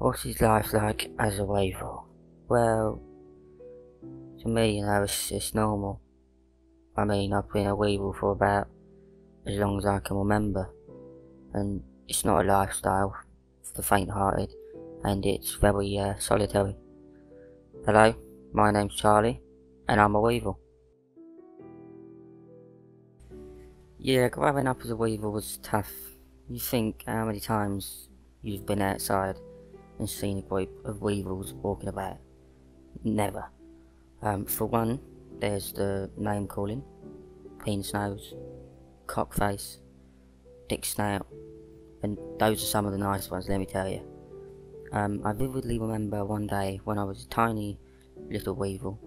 What is life like as a weevil? Well, to me, you know, it's, it's normal. I mean, I've been a weevil for about as long as I can remember, and it's not a lifestyle for the faint-hearted, and it's very uh, solitary. Hello, my name's Charlie, and I'm a weevil. Yeah, growing up as a weevil was tough. You think how many times you've been outside and seen a group of weevils walking about? Never. Um, for one, there's the name calling, penis nose, cockface, dick snout, and those are some of the nice ones, let me tell you. Um, I vividly remember one day when I was a tiny little weevil,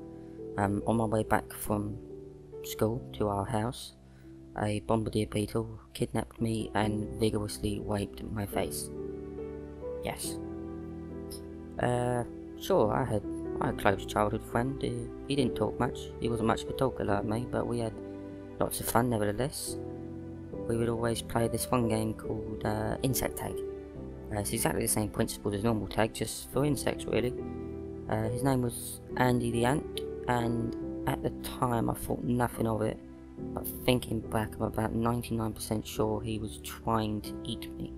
um, on my way back from school to our house, a bombardier beetle kidnapped me and vigorously wiped my face. Yes. Uh, sure, I had, a close childhood friend. Uh, he didn't talk much. He wasn't much of a talker like me, but we had lots of fun nevertheless. We would always play this one game called uh, Insect Tag. Uh, it's exactly the same principle as normal tag, just for insects really. Uh, his name was Andy the Ant, and at the time I thought nothing of it but thinking back, I'm about 99% sure he was trying to eat me.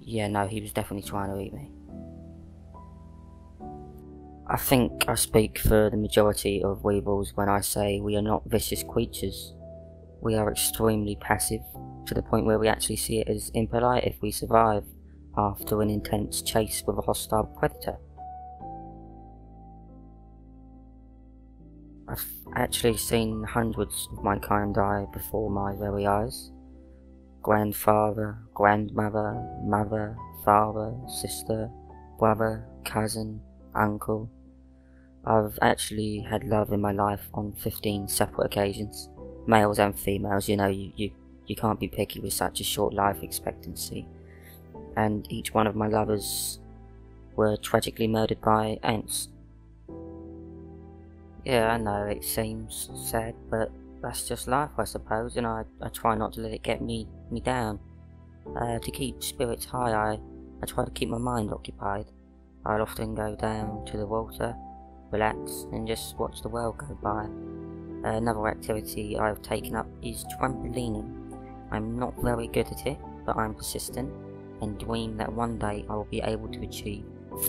Yeah, no, he was definitely trying to eat me. I think I speak for the majority of weevils when I say we are not vicious creatures. We are extremely passive, to the point where we actually see it as impolite if we survive after an intense chase with a hostile predator. I've actually seen hundreds of my kind die before my very eyes. Grandfather, grandmother, mother, father, sister, brother, cousin, uncle. I've actually had love in my life on 15 separate occasions. Males and females, you know, you, you, you can't be picky with such a short life expectancy. And each one of my lovers were tragically murdered by ants. Yeah, I know it seems sad, but that's just life, I suppose, and I, I try not to let it get me, me down. Uh, to keep spirits high, I, I try to keep my mind occupied. I'll often go down to the water, relax, and just watch the world go by. Another activity I've taken up is trampolining. I'm not very good at it, but I'm persistent, and dream that one day I will be able to achieve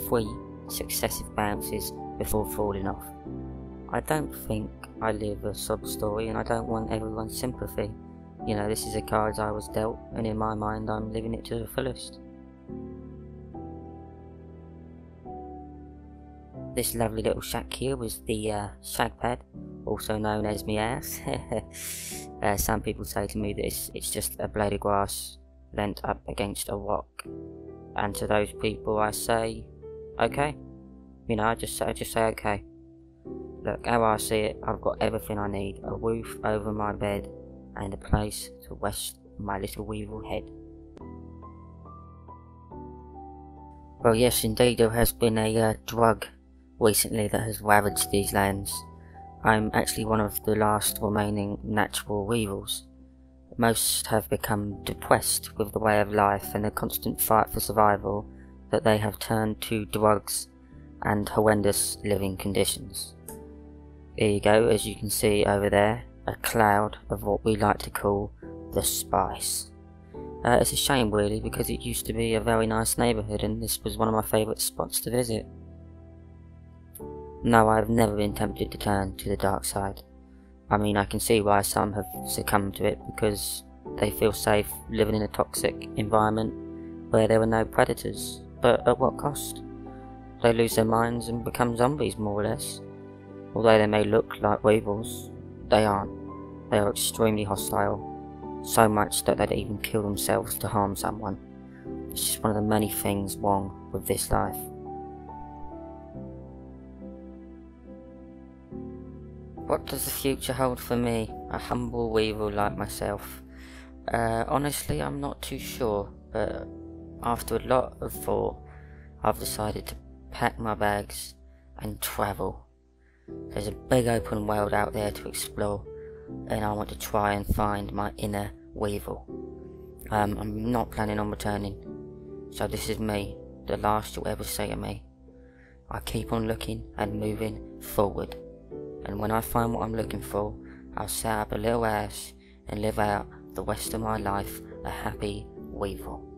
three successive bounces before falling off. I don't think I live a sob story and I don't want everyone's sympathy. You know, this is a card I was dealt, and in my mind, I'm living it to the fullest. This lovely little shack here was the uh, shag pad, also known as me ass. uh, some people say to me that it's, it's just a blade of grass leant up against a rock. And to those people I say, okay. You know, I just, I just say okay. Look, how I see it, I've got everything I need. A roof over my bed and a place to rest my little weevil head. Well yes, indeed there has been a uh, drug recently that has ravaged these lands. I'm actually one of the last remaining natural weevils. Most have become depressed with the way of life and the constant fight for survival that they have turned to drugs and horrendous living conditions. There you go, as you can see over there, a cloud of what we like to call the spice. Uh, it's a shame really because it used to be a very nice neighbourhood and this was one of my favourite spots to visit. No, I've never been tempted to turn to the dark side. I mean, I can see why some have succumbed to it because they feel safe living in a toxic environment where there are no predators. But at what cost? They lose their minds and become zombies, more or less. Although they may look like weevils, they aren't. They are extremely hostile, so much that they'd even kill themselves to harm someone. It's just one of the many things wrong with this life. What does the future hold for me, a humble weevil like myself? Uh, honestly, I'm not too sure, but after a lot of thought, I've decided to pack my bags and travel. There's a big open world out there to explore, and I want to try and find my inner weevil. Um, I'm not planning on returning, so this is me, the last you'll ever see of me. I keep on looking and moving forward. And when I find what I'm looking for, I'll set up a little house and live out the rest of my life a happy weevil.